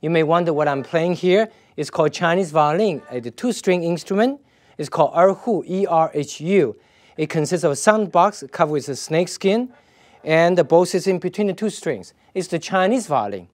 You may wonder what I'm playing here. It's called Chinese violin, a two-string instrument. It's called erhu, E-R-H-U. It consists of a sound box covered with a snake skin, and the bow sits in between the two strings. It's the Chinese violin.